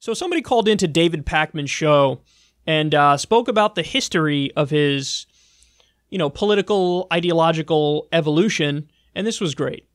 So somebody called into David Pakman's show and uh, spoke about the history of his, you know, political ideological evolution, and this was great.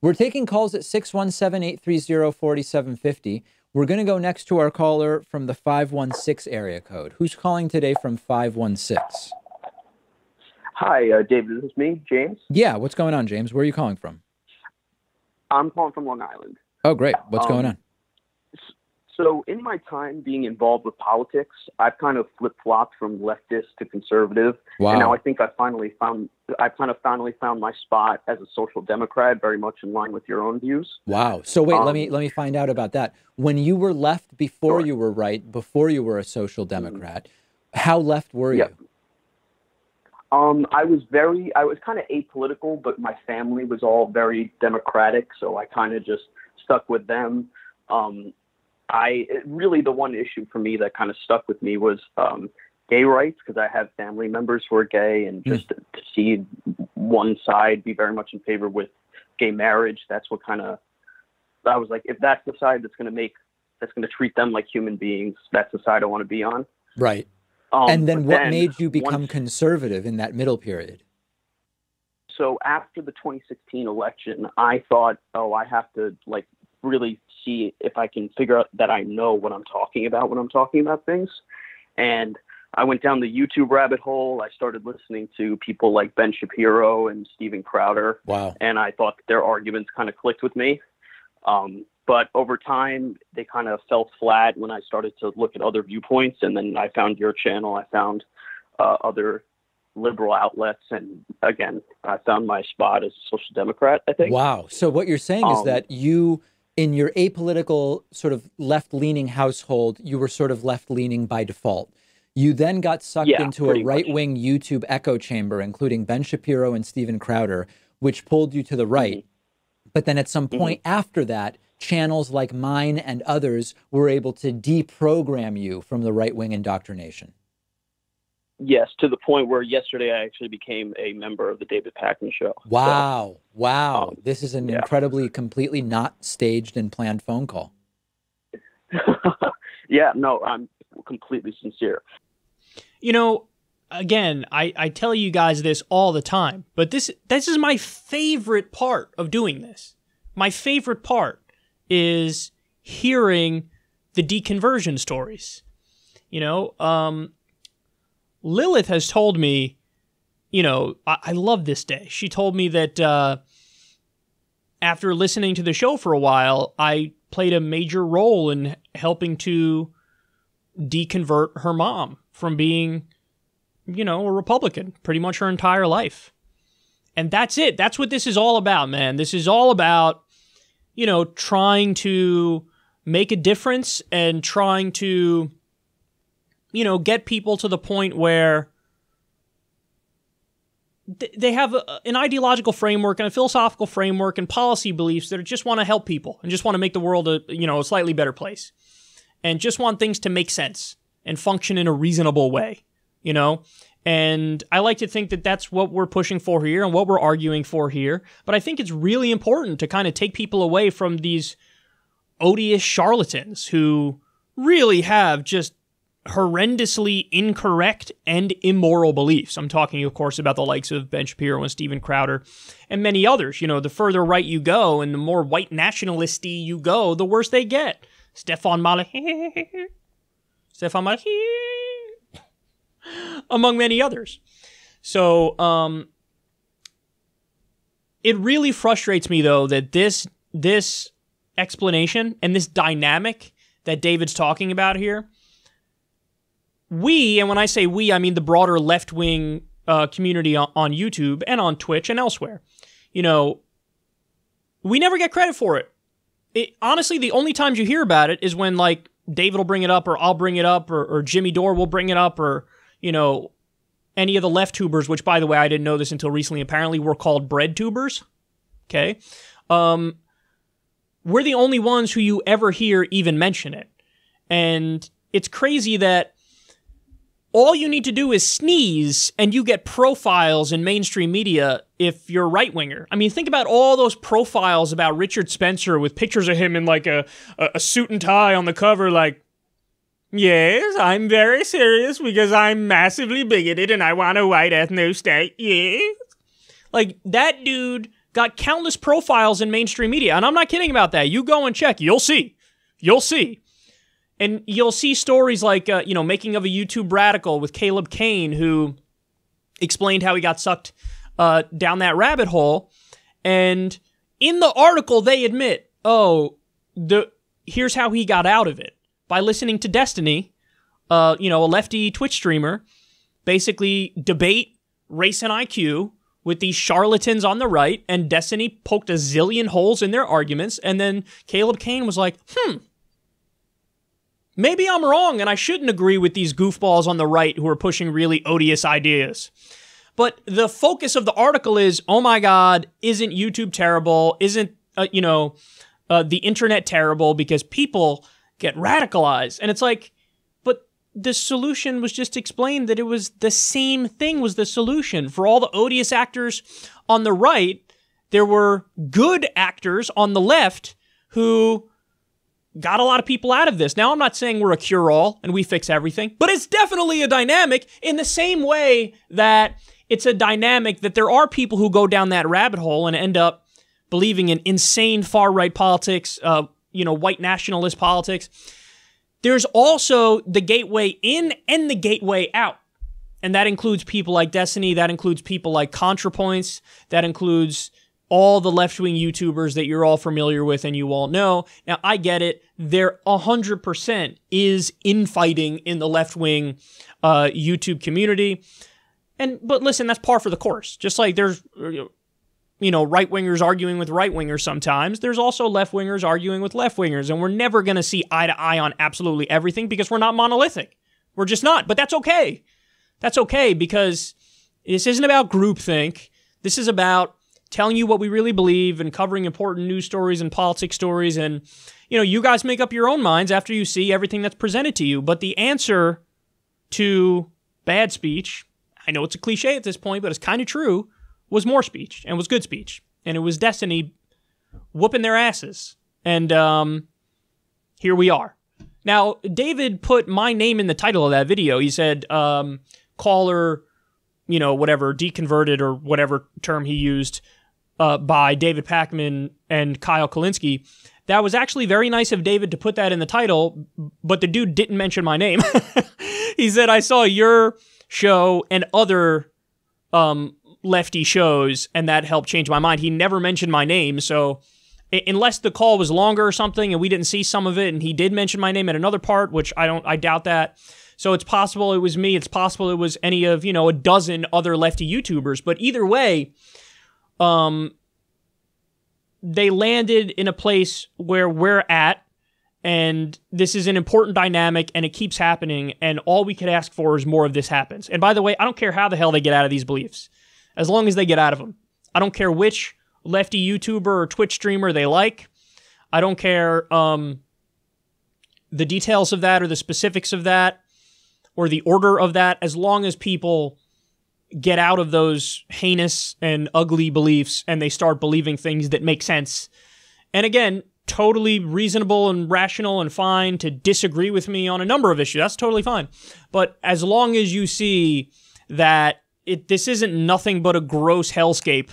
We're taking calls at 617 830 4750. We're going to go next to our caller from the 516 area code. Who's calling today from 516? Hi, uh, David. This is me, James. Yeah, what's going on, James? Where are you calling from? I'm calling from Long Island. Oh, great. What's Um, going on? So, in my time being involved with politics, I've kind of flip flopped from leftist to conservative, Wow. and now I think I finally found I kind of finally found my spot as a social democrat, very much in line with your own views. Wow. So wait, let Um, me let me find out about that. When you were left before Sure. Mm-hmm. you were right, before you were a social democrat, how left were Yeah. you? Um, I was very, I was kind of apolitical, but my family was all very democratic, so I kind of just stuck with them. Um, I really the one issue for me that kind of stuck with me was um, gay rights because I have family members who are gay, and just to, to see one side be very much in favor with gay marriage, that's what kind of I was like, if that's the side that's going to make that's going to treat them like human beings, that's the side I want to be on. Right. Um, and then what made you become once- conservative in that middle period? so after the 2016 election, I thought, oh, I have to like really see if I can figure out that I know what I'm talking about when I'm talking about things. And I went down the YouTube rabbit hole. I started listening to people like Ben Shapiro and Steven Crowder, Wow. and I thought their arguments kind of clicked with me. Um, but over time, they kind of fell flat when I started to look at other viewpoints. And then I found your channel. I found uh, other liberal outlets, and again, I found my spot as a social democrat. I think. Wow. So what you're saying is Um, that you in your apolitical sort of left-leaning household, you were sort of left-leaning by default. You then got sucked Yeah, into a right-wing YouTube echo chamber, including Ben Shapiro and Steven Crowder, which pulled you to the right. Mm-hmm. But then at some point after that, channels like mine and others were able to deprogram you from the right-wing indoctrination. Yes, to the point where yesterday I actually became a member of the David Pakman show. So, Wow. Wow. um, this is an yeah. incredibly, completely not staged and planned phone call. yeah, no, I'm completely sincere. You know, again, I, I tell you guys this all the time, but this this is my favorite part of doing this. My favorite part is hearing the deconversion stories. You know, um, Lilith has told me, you know, I, I love this day. She told me that uh, after listening to the show for a while, I played a major role in helping to deconvert her mom from being, you know, a Republican pretty much her entire life. And that's it. That's what this is all about, man. This is all about, you know, trying to make a difference and trying to, you know, get people to the point where th- they have a, an ideological framework and a philosophical framework and policy beliefs that just want to help people and just want to make the world a, you know, a slightly better place and just want things to make sense and function in a reasonable way, you know? And I like to think that that's what we're pushing for here and what we're arguing for here. But I think it's really important to kind of take people away from these odious charlatans who really have just horrendously incorrect and immoral beliefs. I'm talking, of course, about the likes of Ben Shapiro and Steven Crowder and many others. You know, the further right you go and the more white nationalisty you go, the worse they get. Stefan Malek, Stefan Malek, among many others. So, um, it really frustrates me though that this this explanation and this dynamic that David's talking about here, we, and when I say we, I mean the broader left wing uh, community on, YouTube and on Twitch and elsewhere, you know, we never get credit for it. it. Honestly, the only times you hear about it is when like David will bring it up, or I'll bring it up, or, or Jimmy Dore will bring it up, or you know, any of the left tubers. Which, by the way, I didn't know this until recently. Apparently, were called bread tubers. Okay, um, we're the only ones who you ever hear even mention it, and it's crazy that all you need to do is sneeze and you get profiles in mainstream media if you're a right winger. I mean, think about all those profiles about Richard Spencer with pictures of him in like a, a, suit and tie on the cover, like, yes, I'm very serious because I'm massively bigoted and I want a white ethno state. Yes. Like, that dude got countless profiles in mainstream media. And I'm not kidding about that. You go and check, you'll see. You'll see. And you'll see stories like, uh, you know, making of a YouTube radical with Caleb Cain, who explained how he got sucked uh, down that rabbit hole. And in the article, they admit, oh, the here's how he got out of it by listening to Destiny, uh, you know, a lefty Twitch streamer, basically debate race and IQ with these charlatans on the right, and Destiny poked a zillion holes in their arguments, and then Caleb Cain was like, hmm, Maybe I'm wrong and I shouldn't agree with these goofballs on the right who are pushing really odious ideas. But the focus of the article is, oh my God, isn't YouTube terrible? Isn't, uh, you know, uh, the internet terrible because people get radicalized? And it's like, but the solution was just explained that it was the same thing was the solution. For all the odious actors on the right, there were good actors on the left who got a lot of people out of this. Now, I'm not saying we're a cure all and we fix everything, but it's definitely a dynamic in the same way that it's a dynamic that there are people who go down that rabbit hole and end up believing in insane far right politics, uh, you know, white nationalist politics. There's also the gateway in and the gateway out. And that includes people like Destiny, that includes people like ContraPoints, that includes all the left wing YouTubers that you're all familiar with and you all know. Now, I get it. There 100% is infighting in the left wing uh, YouTube community. And, but listen, that's par for the course. Just like there's, you know, right wingers arguing with right wingers sometimes, there's also left wingers arguing with left wingers. And we're never going to see eye to eye on absolutely everything because we're not monolithic. We're just not. But that's okay. That's okay because this isn't about groupthink. This is about telling you what we really believe and covering important news stories and politics stories. And, you know, you guys make up your own minds after you see everything that's presented to you. But the answer to bad speech, I know it's a cliche at this point, but it's kind of true, was more speech and was good speech. And it was Destiny whooping their asses. And um, here we are. Now, David put my name in the title of that video. He said, um, caller, you know, whatever, deconverted or whatever term he used uh, by David Pakman and Kyle Kulinski. That was actually very nice of David to put that in the title, but the dude didn't mention my name. he said, I saw your show and other um, lefty shows, and that helped change my mind. He never mentioned my name, so unless the call was longer or something and we didn't see some of it and he did mention my name at another part which i don't i doubt that so it's possible it was me it's possible it was any of you know a dozen other lefty youtubers but either way um, they landed in a place where we're at, and this is an important dynamic, and it keeps happening. And all we could ask for is more of this happens. And by the way, I don't care how the hell they get out of these beliefs, as long as they get out of them. I don't care which lefty YouTuber or Twitch streamer they like. I don't care um, the details of that or the specifics of that or the order of that, as long as people get out of those heinous and ugly beliefs and they start believing things that make sense. And again, totally reasonable and rational and fine to disagree with me on a number of issues. That's totally fine. But as long as you see that it this isn't nothing but a gross hellscape,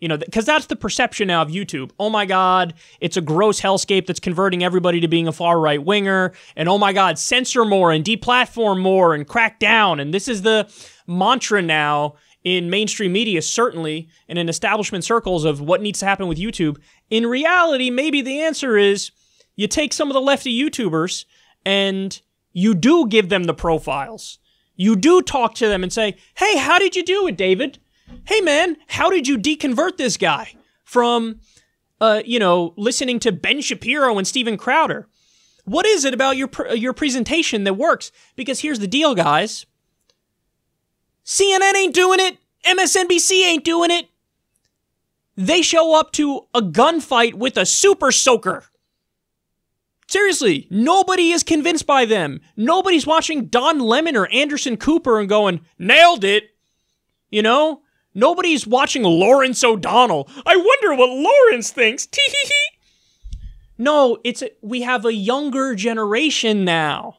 you know, because that's the perception now of YouTube. Oh my God, it's a gross hellscape that's converting everybody to being a far right winger. And oh my God, censor more and deplatform more and crack down. And this is the mantra now in mainstream media, certainly, and in establishment circles of what needs to happen with YouTube. In reality, maybe the answer is you take some of the lefty YouTubers and you do give them the profiles. You do talk to them and say, hey, how did you do it, David? Hey, man, how did you deconvert this guy from, uh, you know, listening to Ben Shapiro and Steven Crowder? What is it about your, your presentation that works? Because here's the deal, guys. CNN ain't doing it. MSNBC ain't doing it. They show up to a gunfight with a super soaker. Seriously, nobody is convinced by them. Nobody's watching Don Lemon or Anderson Cooper and going, nailed it. You know? Nobody's watching Lawrence O'Donnell. I wonder what Lawrence thinks. Tee hee hee. No, it's a, we have a younger generation now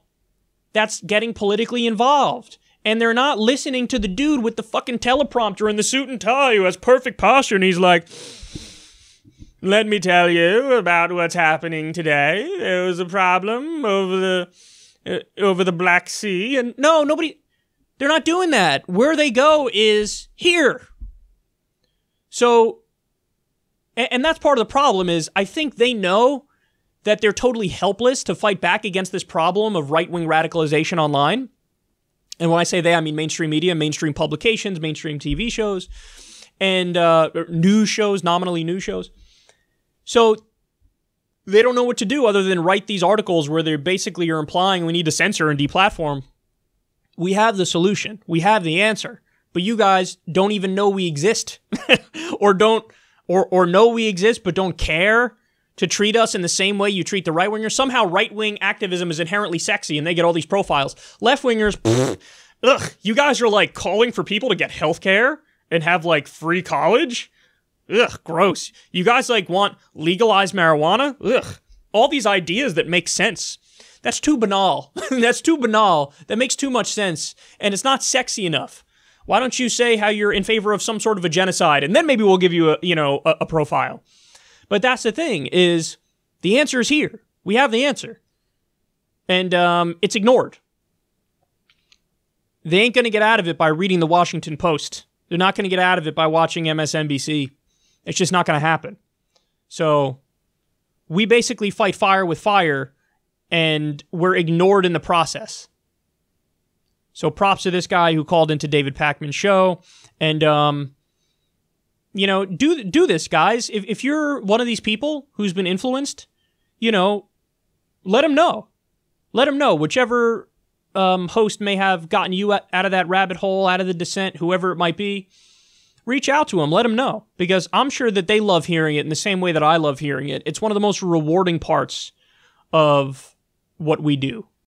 that's getting politically involved. And they're not listening to the dude with the fucking teleprompter and the suit and tie who has perfect posture and he's like, let me tell you about what's happening today. There was a problem over the uh, over the Black Sea, and no, nobody. They're not doing that. Where they go is here. So, and, and that's part of the problem. Is I think they know that they're totally helpless to fight back against this problem of right wing radicalization online. And when I say they, I mean mainstream media, mainstream publications, mainstream TV shows, and uh, news shows, nominally news shows. So they don't know what to do other than write these articles where they basically are implying we need to censor and deplatform. We have the solution. We have the answer. But you guys don't even know we exist or don't or or know we exist but don't care to treat us in the same way you treat the right wingers. Somehow right wing activism is inherently sexy and they get all these profiles. Left wingers, ugh, you guys are like calling for people to get health care and have like free college. Ugh, gross. You guys like want legalized marijuana? Ugh. All these ideas that make sense. That's too banal. That's too banal. That makes too much sense. And it's not sexy enough. Why don't you say how you're in favor of some sort of a genocide and then maybe we'll give you a, you know, a, a profile. But that's the thing is the answer is here. We have the answer. And um, it's ignored. They ain't going to get out of it by reading the Washington Post. They're not going to get out of it by watching MSNBC. It's just not going to happen. So we basically fight fire with fire and we're ignored in the process. So props to this guy who called into David Pakman's show and um you know, do do this guys. If if you're one of these people who's been influenced, you know, let him know. Let him know whichever um, host may have gotten you out of that rabbit hole, out of the descent, whoever it might be reach out to them, let them know, because I'm sure that they love hearing it in the same way that I love hearing it. It's one of the most rewarding parts of what we do.